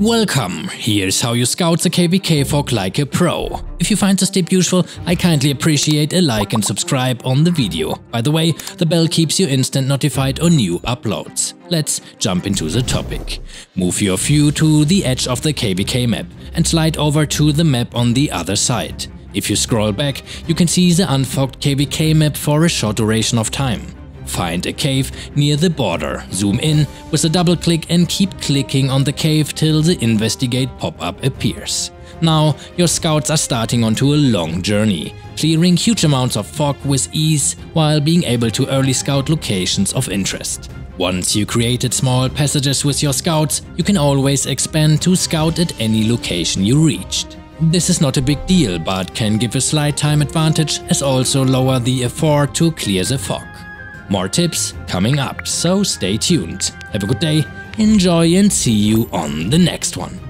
Welcome! Here's how you scout the KVK fog like a pro. If you find this tip useful, I kindly appreciate a like and subscribe on the video. By the way, the bell keeps you instant notified on new uploads. Let's jump into the topic. Move your view to the edge of the KVK map and slide over to the map on the other side. If you scroll back, you can see the unfogged KVK map for a short duration of time. Find a cave near the border, zoom in with a double click and keep clicking on the cave till the investigate pop-up appears. Now your scouts are starting onto a long journey, clearing huge amounts of fog with ease while being able to early scout locations of interest. Once you created small passages with your scouts, you can always expand to scout at any location you reached. This is not a big deal, but can give a slight time advantage as also lower the effort to clear the fog. More tips coming up, so stay tuned. Have a good day, enjoy and see you on the next one.